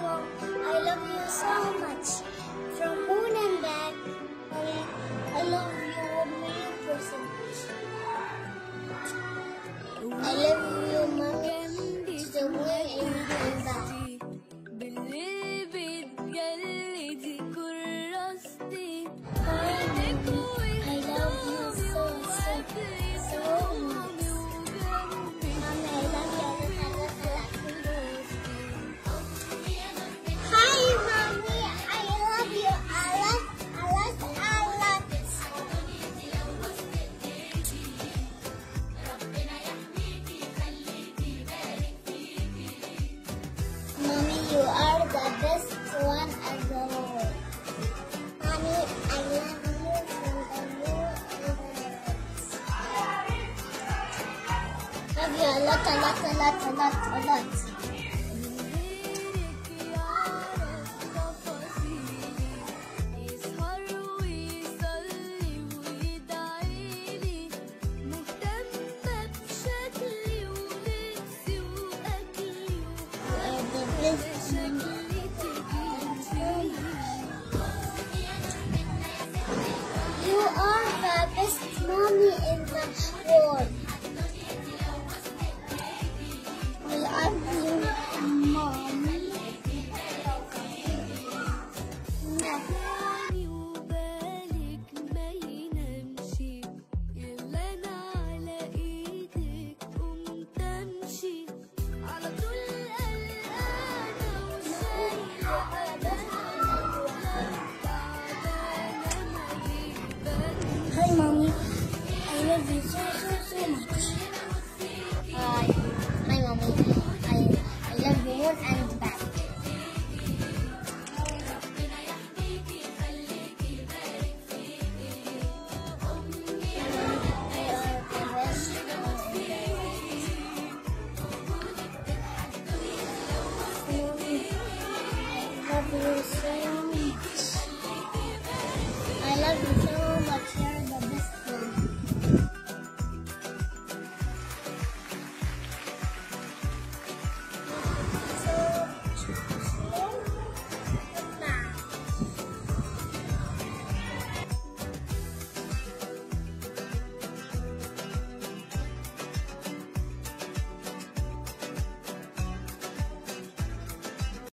I love you so much. a lot, a lot, a lot, a lot, a lot. You are the best mommy in the world. I love you so